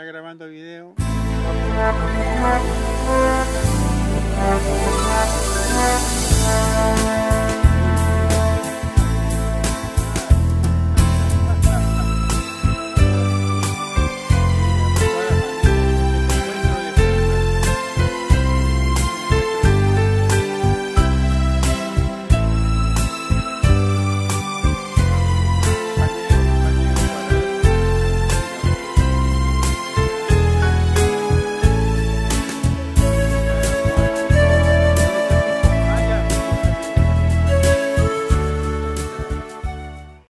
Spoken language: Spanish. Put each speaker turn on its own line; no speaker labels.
Está grabando video.